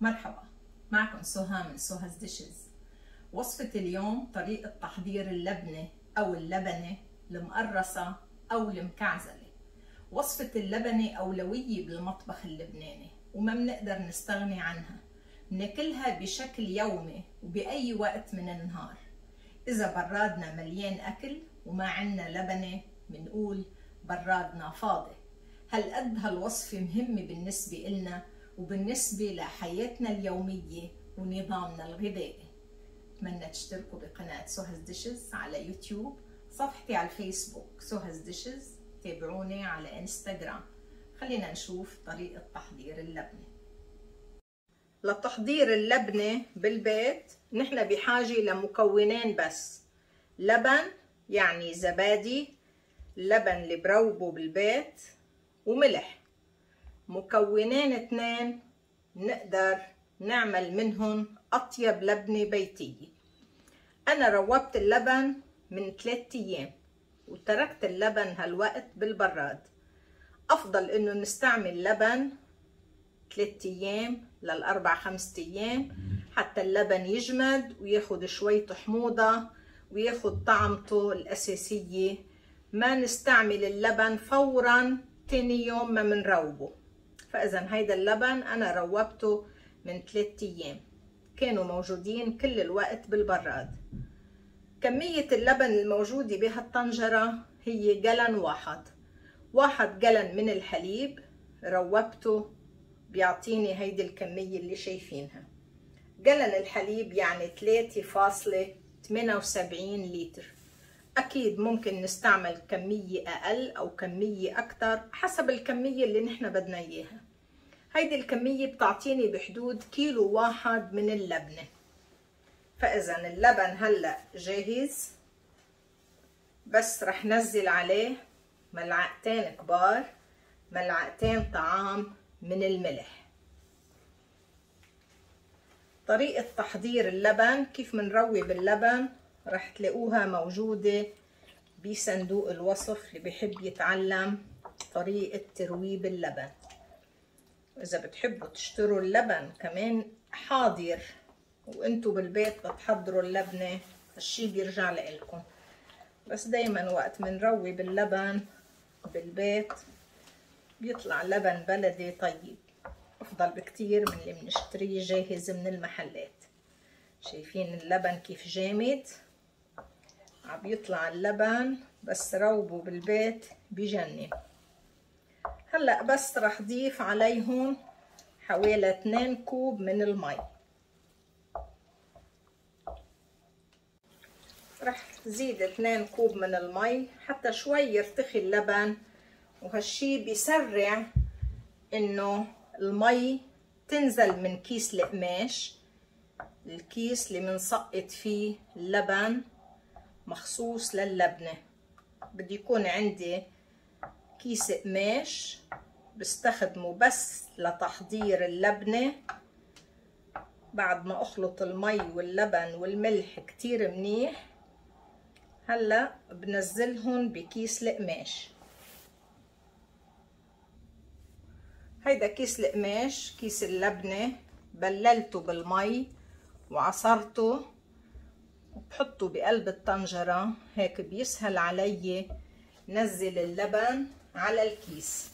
مرحبا معكم سهى من سها's ديشز. وصفة اليوم طريقة تحضير اللبنة أو اللبنة المقرصة أو المكعزلة. وصفة اللبنة أولوية بالمطبخ اللبناني وما بنقدر نستغني عنها. بناكلها بشكل يومي وبأي وقت من النهار. إذا برادنا مليان أكل وما عنا لبنة بنقول برادنا فاضي. هالقد هالوصفة مهمة بالنسبة إلنا؟ وبالنسبة لحياتنا اليومية ونظامنا الغذائي أتمنى تشتركوا بقناة Soha's Dishes على يوتيوب صفحتي على الفيسبوك Soha's Dishes تابعوني على إنستغرام. خلينا نشوف طريقة تحضير اللبنة. لتحضير اللبنة بالبيت نحن بحاجة لمكونين بس. لبن يعني زبادي اللبن اللي بروبه بالبيت وملح. مكونين اثنين نقدر نعمل منهم أطيب لبنة بيتية أنا روبت اللبن من ثلاثة أيام وتركت اللبن هالوقت بالبراد. أفضل إنه نستعمل لبن ثلاثة أيام للأربع خمسة أيام حتى اللبن يجمد وياخد شوية حموضة وياخد طعمته الأساسية. ما نستعمل اللبن فورا تاني يوم ما منروبه. فإذا هيدا اللبن أنا روبته من ثلاثة أيام. كانوا موجودين كل الوقت بالبراد. كمية اللبن الموجودة بهالطنجرة هي جلن واحد. واحد جلن من الحليب روبته بيعطيني هيدي الكمية اللي شايفينها. جلن الحليب يعني 3.78 لتر. أكيد ممكن نستعمل كمية أقل أو كمية أكتر حسب الكمية اللي نحن بدنا إياها. هيدي الكمية بتعطيني بحدود كيلو واحد من اللبنة. فإذا اللبن هلأ جاهز بس رح نزل عليه ملعقتين كبار ملعقتين طعام من الملح. طريقة تحضير اللبن كيف منروي باللبن؟ رح تلاقوها موجودة بصندوق الوصف اللي بيحب يتعلم طريقة ترويب اللبن. إذا بتحبوا تشتروا اللبن كمان حاضر وأنتوا بالبيت بتحضروا اللبنة هالشي بيرجع لإلكم. بس دايما وقت منروي باللبن بالبيت بيطلع لبن بلدي طيب أفضل بكتير من اللي بنشتريه جاهز من المحلات. شايفين اللبن كيف جامد؟ عم يطلع اللبن بس روبه بالبيت بجنن. هلأ بس رح ضيف عليهم حوالي 2 كوب من المي. رح زيد 2 كوب من المي حتى شوي يرتخي اللبن وهالشي بيسرع إنه المي تنزل من كيس القماش الكيس اللي منسقط فيه اللبن. مخصوص للبنة. بدي يكون عندي كيس قماش بستخدمه بس لتحضير اللبنة. بعد ما أخلط المي واللبن والملح كتير منيح هلأ بنزلهم بكيس القماش. هيدا كيس القماش كيس اللبنة بللته بالمي وعصرته وبحطه بقلب الطنجرة. هيك بيسهل علي نزل اللبن على الكيس.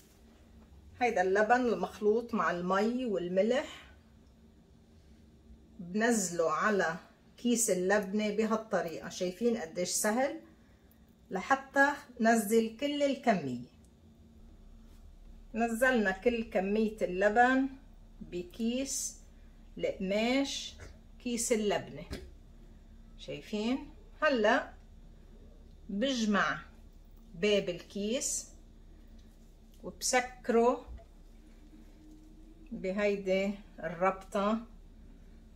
هيدا اللبن المخلوط مع المي والملح بنزله على كيس اللبنة بهالطريقة. شايفين قديش سهل؟ لحتى نزل كل الكمية. نزلنا كل كمية اللبن بكيس القماش كيس اللبنة. شايفين؟ هلا بجمع باب الكيس وبسكره بهيدي الربطة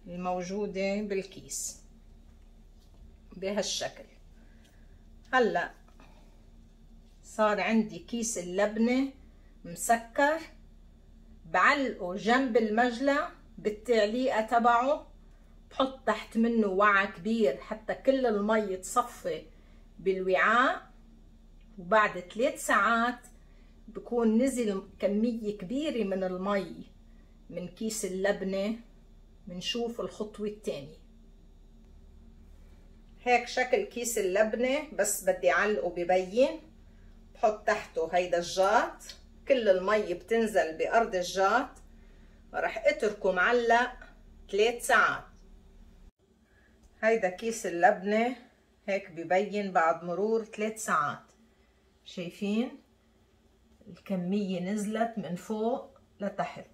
الموجودة بالكيس بهالشكل. هلا صار عندي كيس اللبنة مسكر بعلقه جنب المجلى بالتعليقة تبعه بحط تحت منه وعاء كبير حتى كل المي تصفي بالوعاء. وبعد ثلاث ساعات بكون نزل كمية كبيرة من المي من كيس اللبنة. بنشوف الخطوة الثانية. هيك شكل كيس اللبنة بس بدي علقه ببين. بحط تحته هيدا الجات. كل المي بتنزل بأرض الجات. رح أتركه معلق ثلاث ساعات. هيدا كيس اللبنة هيك ببين بعد مرور ثلاث ساعات. شايفين؟ الكمية نزلت من فوق لتحت.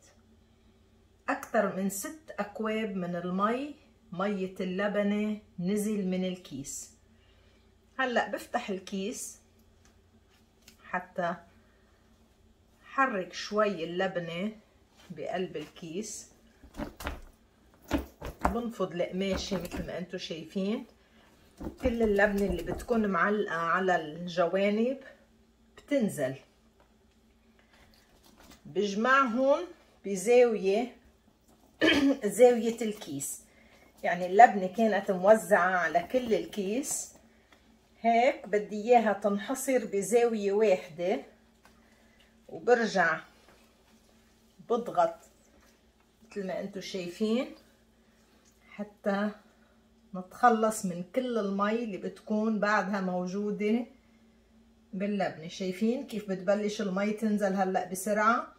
أكثر من ست أكواب من المي مية اللبنة نزل من الكيس. هلأ بفتح الكيس حتى حرك شوي اللبنة بقلب الكيس. بنفض القماشة مثل ما أنتم شايفين. كل اللبنة اللي بتكون معلقة على الجوانب بتنزل. بجمعهم بزاوية زاوية الكيس. يعني اللبنة كانت موزعة على كل الكيس. هيك بدي إياها تنحصر بزاوية واحدة. وبرجع بضغط مثل ما أنتم شايفين. حتى نتخلص من كل المي اللي بتكون بعدها موجودة باللبنة شايفين كيف بتبلش المي تنزل هلأ بسرعة؟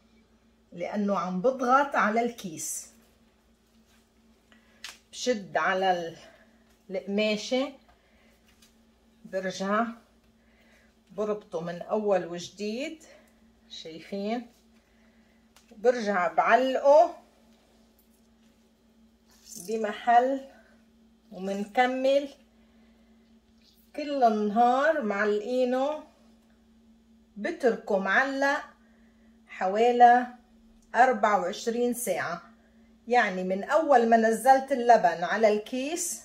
لأنه عم بضغط على الكيس. بشد على القماشة برجع بربطه من أول وجديد. شايفين؟ برجع بعلقه. بمحل ومنكمل كل النهار معلقينه بتركه معلق حوالي 24 ساعة. يعني من أول ما نزلت اللبن على الكيس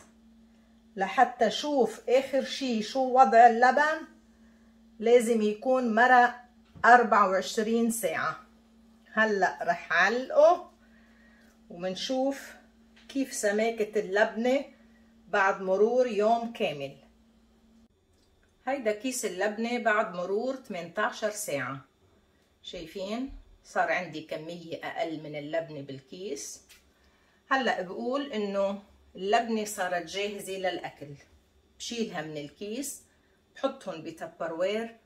لحتى شوف آخر شي شو وضع اللبن لازم يكون مرق 24 ساعة. هلأ رح علقه ومنشوف كيف سماكة اللبنة بعد مرور يوم كامل. هيدا كيس اللبنة بعد مرور 18 ساعة. شايفين؟ صار عندي كمية أقل من اللبنة بالكيس. هلأ بقول إنه اللبنة صارت جاهزة للأكل. بشيلها من الكيس بحطهم بتبروير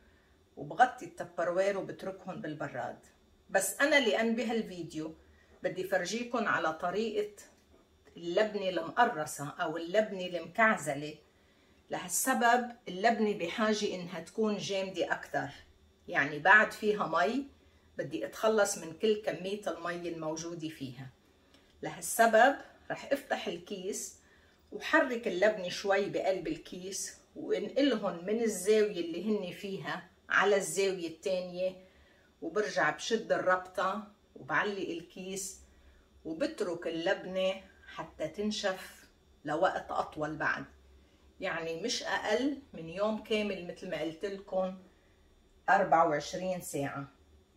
وبغطي التبروير وبتركهم بالبراد. بس أنا لأن بهالفيديو بدي فرجيكم على طريقة اللبنة المقرصة أو اللبنة المكعزلة لهالسبب اللبنة بحاجة إنها تكون جامدة أكتر. يعني بعد فيها مي بدي أتخلص من كل كمية المي الموجودة فيها. لهالسبب رح أفتح الكيس وحرك اللبنة شوي بقلب الكيس وانقلهم من الزاوية اللي هن فيها على الزاوية التانية وبرجع بشد الربطة وبعلق الكيس وبترك اللبنة حتى تنشف لوقت أطول بعد. يعني مش أقل من يوم كامل مثل ما قلت لكم 24 ساعة.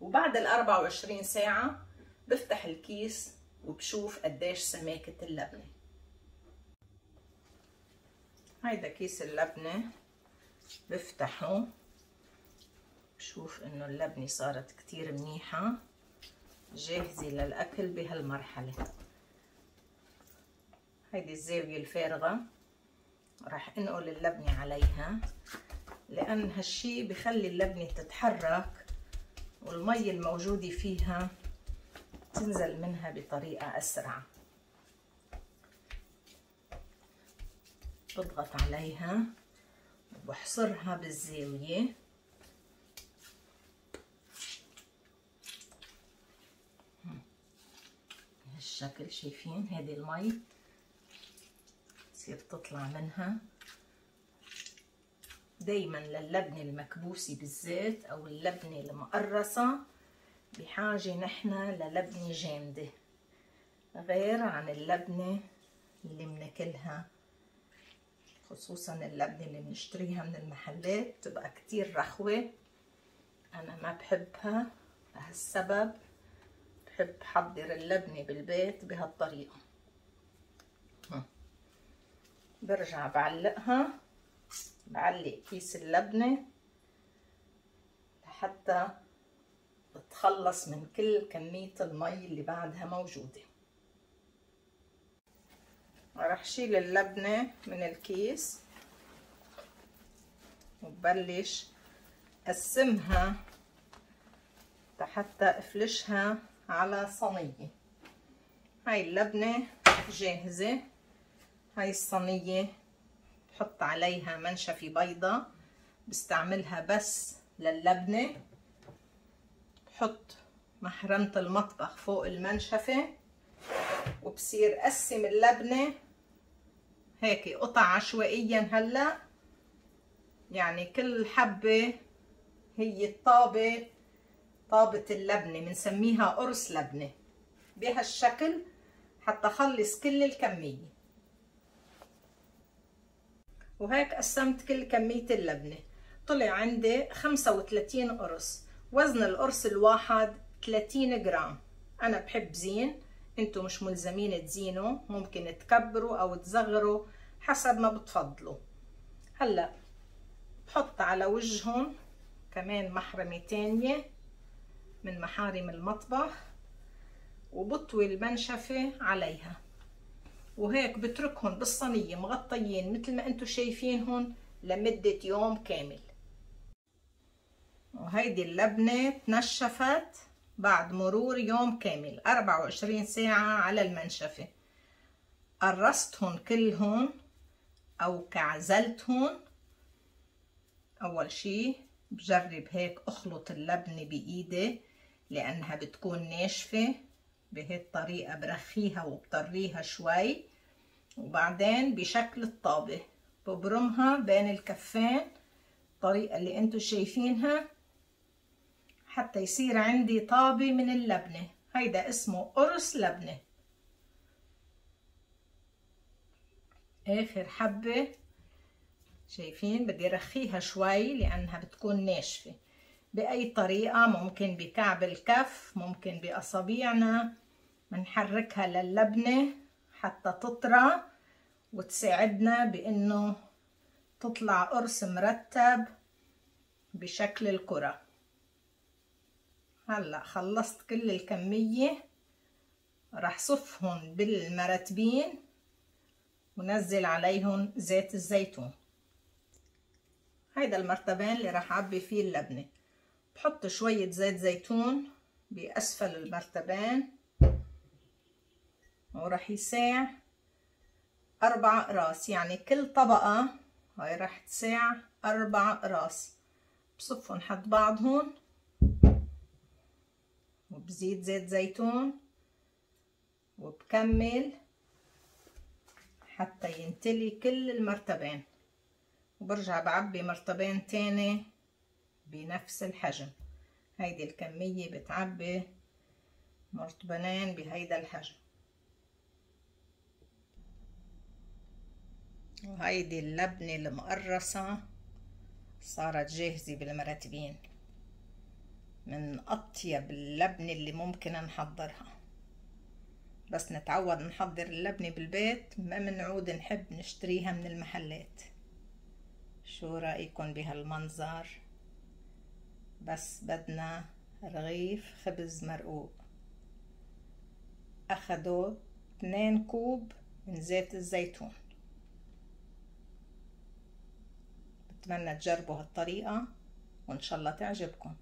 وبعد ال 24 ساعة بفتح الكيس وبشوف قديش سماكة اللبنة. هيدا كيس اللبنة بفتحه. بشوف إنه اللبنة صارت كتير منيحة. جاهزة للأكل بهالمرحلة. هيدي الزاوية الفارغة. راح انقل اللبنة عليها لأن هالشي بخلي اللبنة تتحرك والمي الموجودة فيها تنزل منها بطريقة أسرع. بضغط عليها وبحصرها بالزاوية. بهالشكل شايفين؟ هذه المي. تصير تطلع منها. دايما للبنة المكبوسة بالزيت أو اللبنة المقرصة. بحاجة نحن للبنة جامدة. غير عن اللبنة اللي بناكلها خصوصا اللبنة اللي بنشتريها من المحلات. بتبقى كتير رخوة. أنا ما بحبها. لهالسبب بحب حضر اللبنة بالبيت بهالطريقة. برجع بعلقها. بعلق كيس اللبنة لحتى بتخلص من كل كمية المي اللي بعدها موجودة. رح شيل اللبنة من الكيس وببلش قسمها حتى أفلشها على صينية. هاي اللبنة جاهزة. هاي الصينية بحط عليها منشفة بيضة بستعملها بس للبنة. بحط محرمة المطبخ فوق المنشفة وبصير قسم اللبنة هيك قطع عشوائيا هلأ. يعني كل حبة هي الطابة طابة اللبنة بنسميها قرص لبنة. بهالشكل حتى خلص كل الكمية. وهيك قسمت كل كمية اللبنة. طلع عندي 35 قرص. وزن القرص الواحد 30 جرام. أنا بحب زين. أنتوا مش ملزمين تزينوا. ممكن تكبروا أو تصغروا حسب ما بتفضلوا. هلأ بحط على وجههم كمان محرمة تانية من محارم المطبخ وبطوي المنشفة عليها. وهيك بتركهم بالصينية مغطيين مثل ما أنتم شايفينهم لمدة يوم كامل. وهيدي اللبنة تنشفت بعد مرور يوم كامل 24 ساعة على المنشفة. قرصتهم كلهم أو كعزلتهم. أول شي بجرب هيك أخلط اللبنة بإيدي لأنها بتكون ناشفة. بهي الطريقة برخيها وبطريها شوي وبعدين بشكل الطابة. ببرمها بين الكفين. الطريقة اللي انتو شايفينها حتى يصير عندي طابة من اللبنة. هيدا اسمه قرص لبنة. آخر حبة شايفين بدي رخيها شوي لأنها بتكون ناشفة. بأي طريقة ممكن بكعب الكف ممكن باصابيعنا بنحركها للبنة حتى تطرى وتساعدنا بإنه تطلع قرص مرتب بشكل الكرة. هلا خلصت كل الكمية. راح صفهم بالمرتبين ونزل عليهم زيت الزيتون. هيدا المرتبين اللي راح أعبي فيه اللبنة. بحط شوية زيت زيتون بأسفل المرتبين وراح يساع أربع أقراص يعني كل طبقة هاي راح تساع أربع أقراص بصفهم حد بعضهم وبزيد زيت زيتون وبكمل حتى ينتلي كل المرتبين وبرجع بعبي مرتبين تاني. بنفس الحجم. هيدي الكمية بتعبي مرتبانين بهيدا الحجم. وهيدي اللبنة المقرصة صارت جاهزة بالمرتبين من أطيب اللبنة اللي ممكن نحضرها. بس نتعود نحضر اللبنة بالبيت ما منعود نحب نشتريها من المحلات. شو رأيكم بهالمنظر؟ بس بدنا رغيف خبز مرقوق. أخدوا 2 كوب من زيت الزيتون. بتمنى تجربوا هالطريقة وإن شاء الله تعجبكم.